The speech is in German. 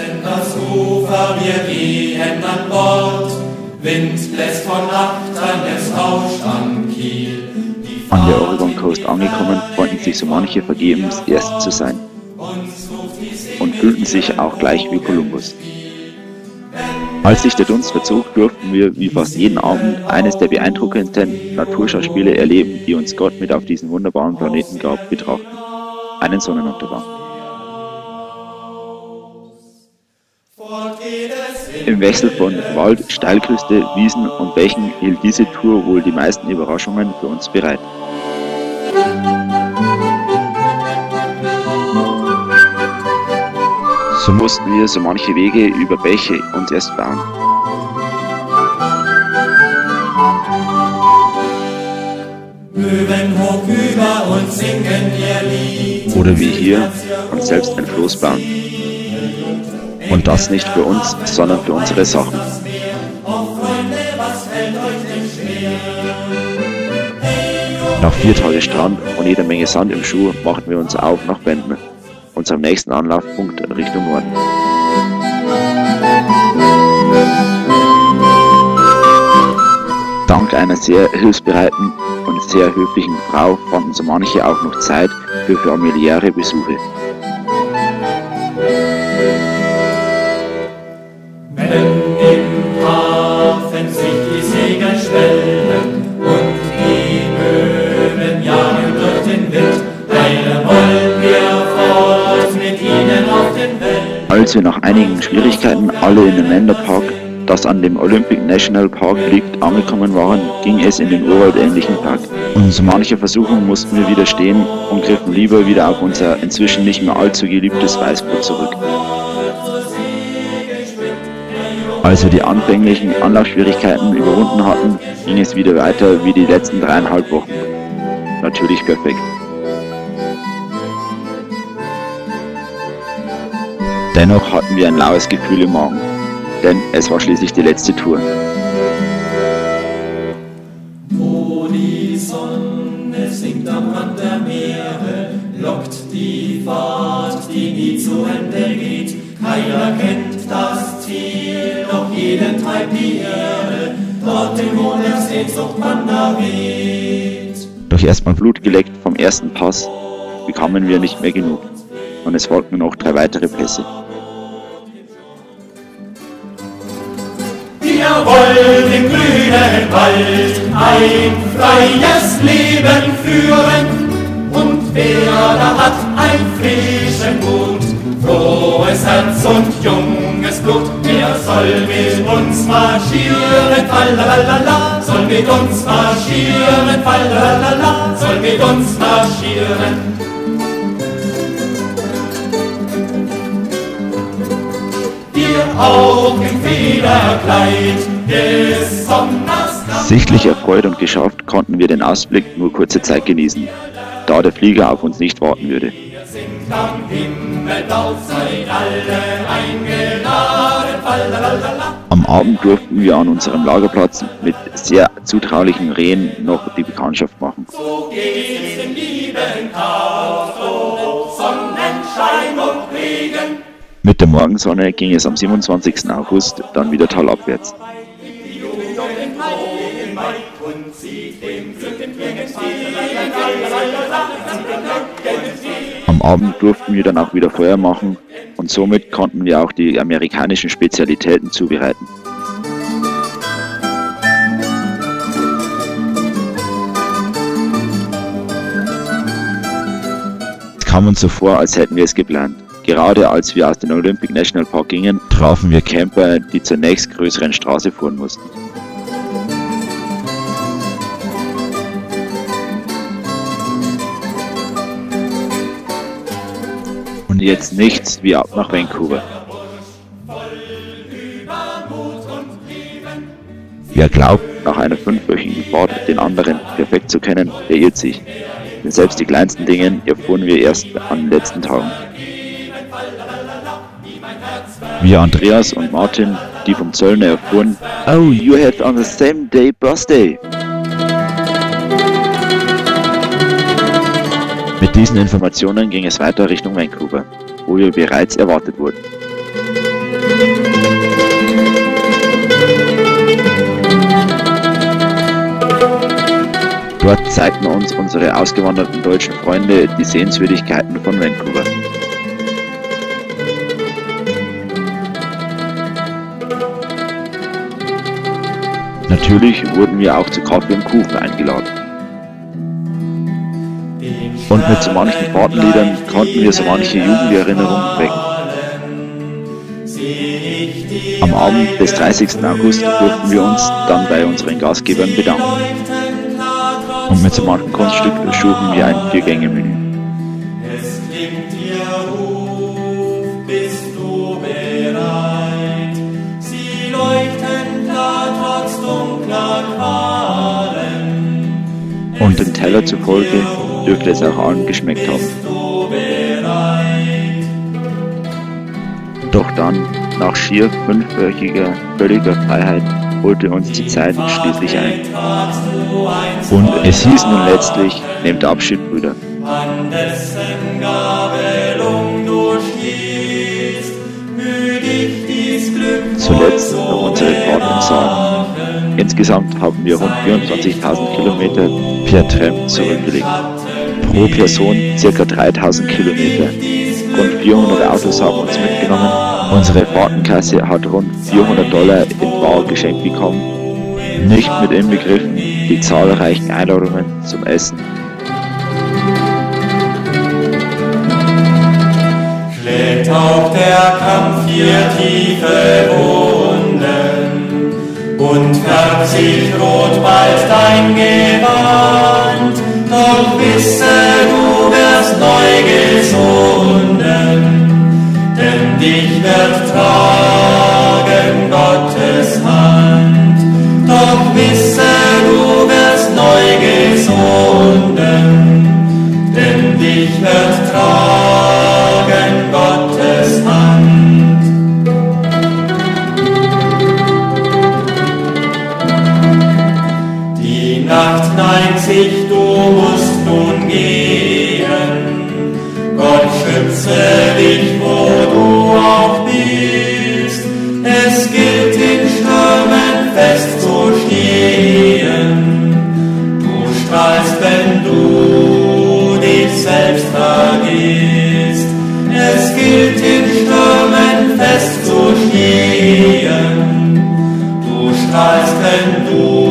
Denn das Ufer, wir gehen an Bord, Wind bläst von Achtern, es rauscht am Kiel. An der Oregon Coast angekommen, freuten sich so manche vergebens, erst zu sein und fühlten sich auch gleich wie Kolumbus. Als sich der Dunst verzog, durften wir wie fast jeden Abend eines der beeindruckendsten Naturschauspiele erleben, die uns Gott mit auf diesen wunderbaren Planeten gab, betrachten. Einen Sonnenuntergang. Im Wechsel von Wald, Steilküste, Wiesen und Bächen hielt diese Tour wohl die meisten Überraschungen für uns bereit. So mussten wir so manche Wege über Bäche uns erst bauen. Möwen hoch über uns singen ihr Lied. Oder wie hier uns selbst ein Floß bauen. Und das nicht für uns, sondern für unsere Sachen. Nach vier Tage Strand und jeder Menge Sand im Schuh machten wir uns auf nach Benden, unserem nächsten Anlaufpunkt Richtung Norden. Dank einer sehr hilfsbereiten und sehr höflichen Frau fanden so manche auch noch Zeit für familiäre Besuche. Als wir nach einigen Schwierigkeiten alle in den Länderpark, das an dem Olympic National Park liegt, angekommen waren, ging es in den urwaldähnlichen Park. Und so mancher Versuchung mussten wir widerstehen und griffen lieber wieder auf unser inzwischen nicht mehr allzu geliebtes Weißbrot zurück. Als wir die anfänglichen Anlaufschwierigkeiten überwunden hatten, ging es wieder weiter wie die letzten dreieinhalb Wochen. Natürlich perfekt. Dennoch hatten wir ein laues Gefühl im Magen, denn es war schließlich die letzte Tour. Wo die Sonne sinkt am Rand der Meere, lockt die Fahrt, die nie zu Ende geht. Keiner kennt das Ziel, doch jeden treibt die Erde, dorthin, wo der Sehnsucht Wander weht. Doch erstmal Blut geleckt vom ersten Pass bekamen wir nicht mehr genug. Und es folgten noch drei weitere Pässe. Wald ein freies Leben führen. Und wer da hat ein frischen Mut, frohes Herz und junges Blut, der soll mit uns marschieren, fallalalala, soll mit uns marschieren, fallalalala, soll mit uns marschieren. Wir auch im Federkleid des Sommers Sichtlich erfreut und geschafft konnten wir den Ausblick nur kurze Zeit genießen, da der Flieger auf uns nicht warten würde. Am Abend durften wir an unserem Lagerplatz mit sehr zutraulichen Rehen noch die Bekanntschaft machen. So geht's im lieben Kaufdorf, Sonnenschein und Regen. Mit der Morgensonne ging es am 27. August dann wieder talabwärts. Am Abend durften wir dann auch wieder Feuer machen und somit konnten wir auch die amerikanischen Spezialitäten zubereiten. Es kam uns so vor, als hätten wir es geplant. Gerade als wir aus dem Olympic National Park gingen, trafen wir Camper, die zur nächstgrößeren Straße fuhren mussten. Jetzt nichts wie ab nach Vancouver. Wer glaubt, nach einer fünfwöchigen Fahrt den anderen perfekt zu kennen, der irrt sich. Denn selbst die kleinsten Dinge erfuhren wir erst an den letzten Tagen. Wir Andreas und Martin, die vom Zöllner erfuhren, Oh, you had on the same day birthday. diesen Informationen ging es weiter Richtung Vancouver, wo wir bereits erwartet wurden. Dort zeigten uns unsere ausgewanderten deutschen Freunde die Sehenswürdigkeiten von Vancouver. Natürlich wurden wir auch zu Kaffee und Kuchen eingeladen. Und mit so manchen Fahrtenliedern konnten wir so manche Jugenderinnerungen wecken. Am Abend des 30. August durften wir uns dann bei unseren Gastgebern bedanken. Und mit so manchen Kunststück schufen wir ein Viergänge-Menü. Und dem Teller zufolge dürfte es auch allen geschmeckt haben. Doch dann, nach schier fünfwöchiger völliger Freiheit, holte uns die Zeit schließlich ein. Und es hieß nun letztlich, nehmt Abschied, Brüder. Zuletzt noch unsere Fahrt sagen. Insgesamt haben wir rund 24.000 Kilometer per Tram zurückgelegt. Pro Person ca. 3.000 Kilometer. Rund 400 Autos haben uns mitgenommen. Unsere Fahrtenkasse hat rund 400 Dollar in Bar geschenkt bekommen. Nicht mit inbegriffen die zahlreichen Einladungen zum Essen. Schlägt auch der Kampf hier tiefe Wunden und färbt sich rot bald dein Gewand. Doch wisse, du wirst neu gesunden, denn dich wird tragen strahlst, wenn du